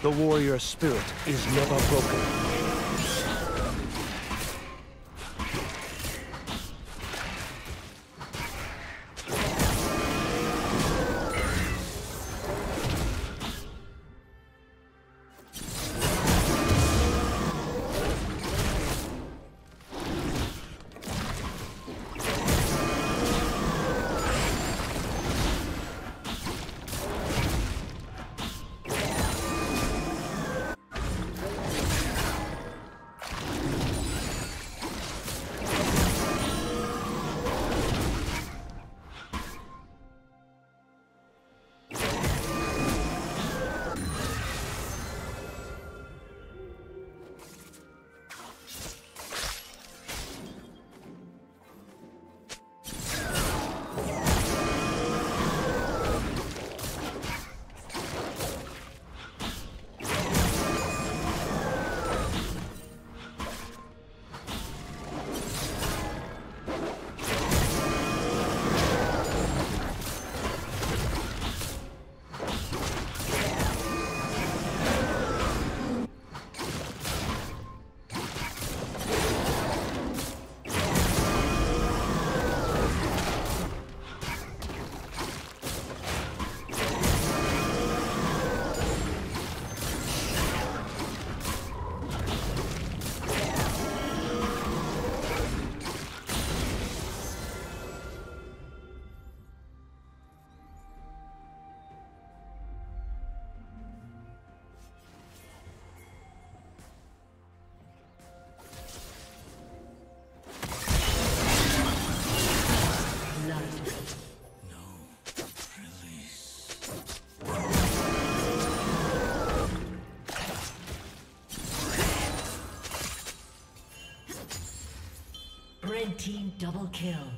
The warrior spirit is never broken. Team double kill.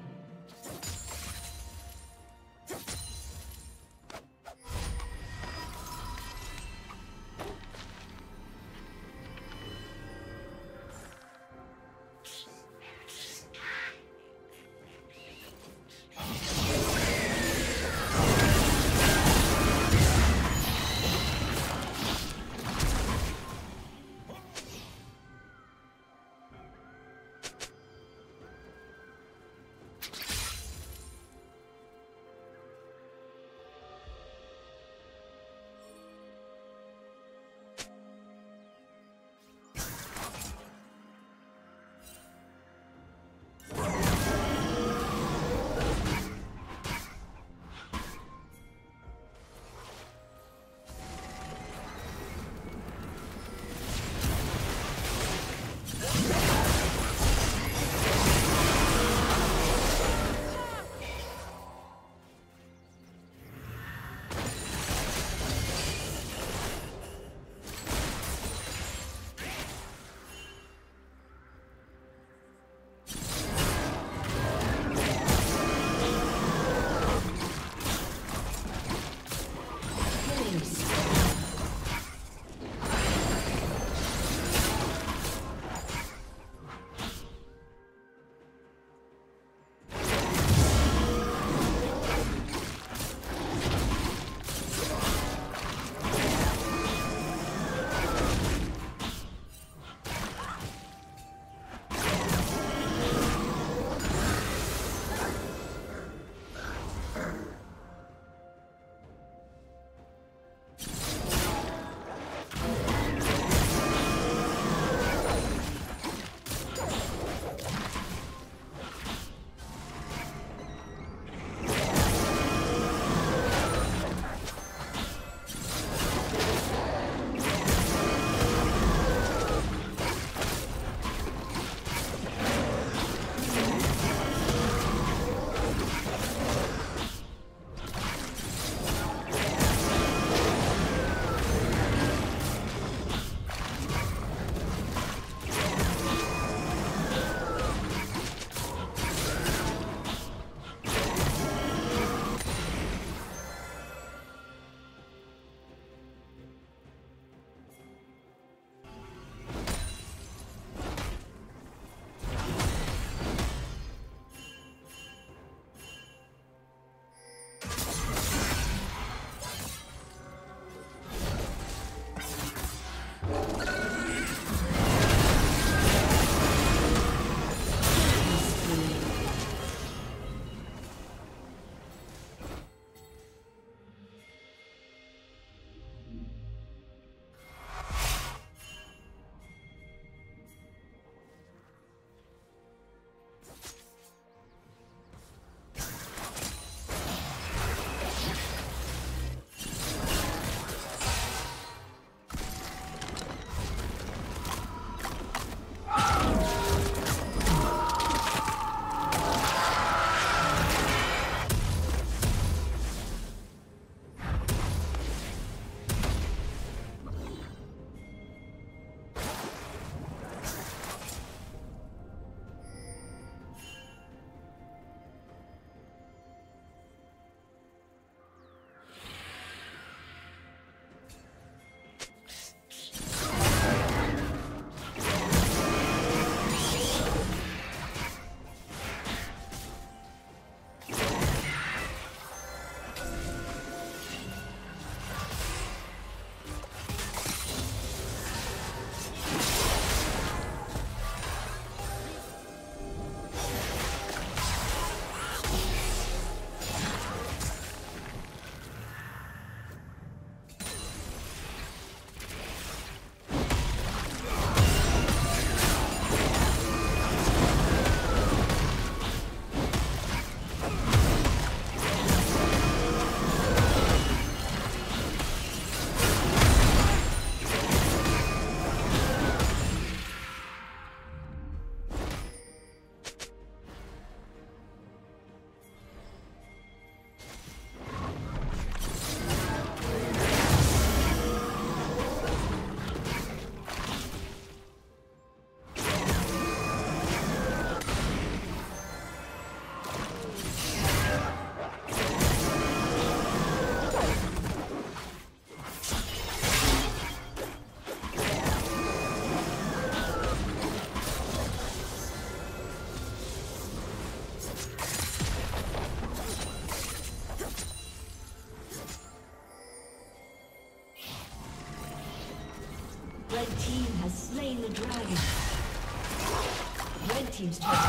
Team's turret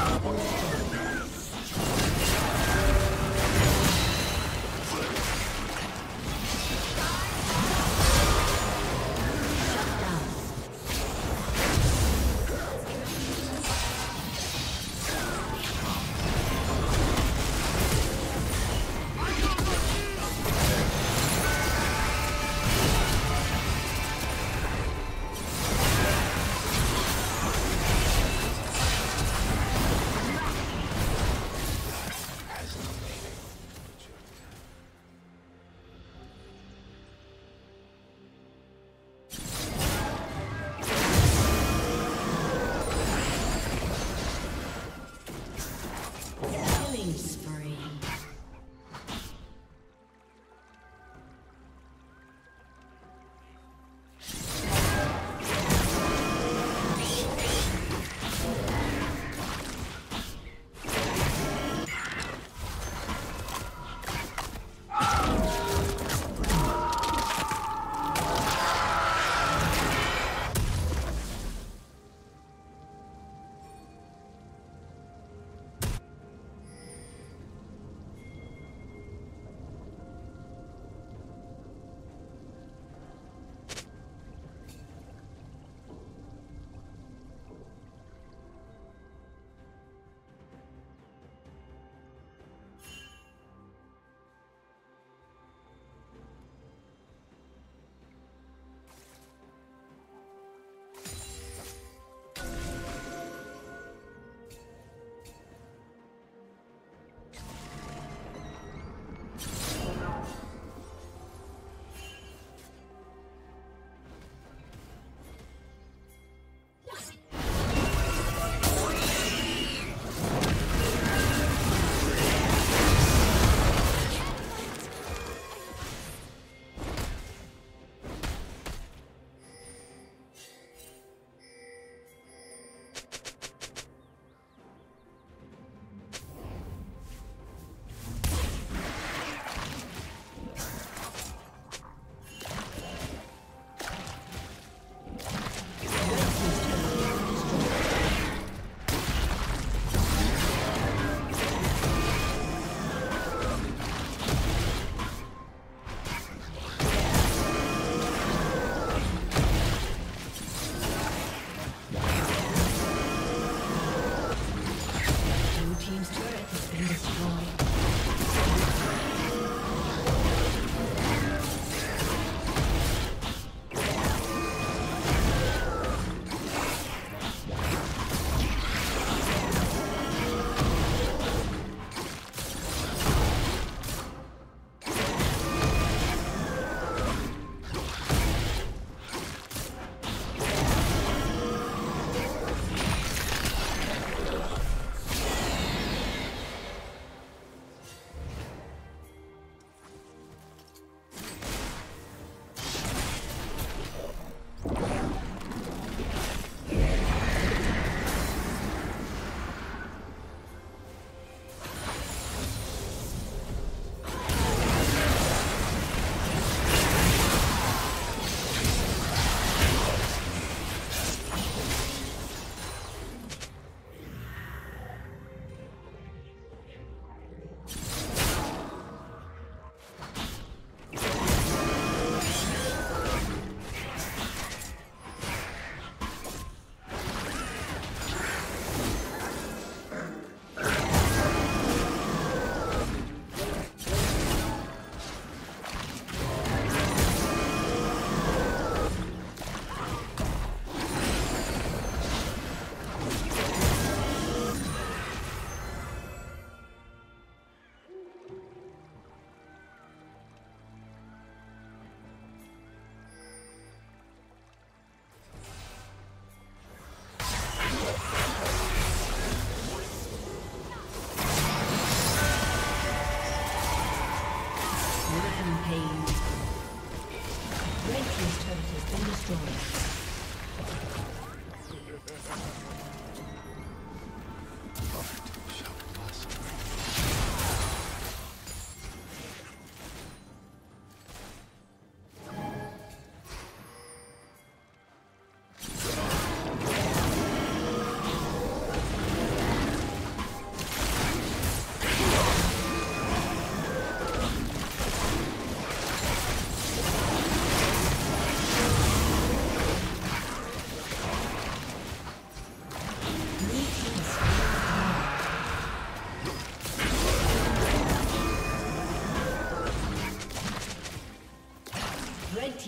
been destroyed.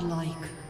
Godlike.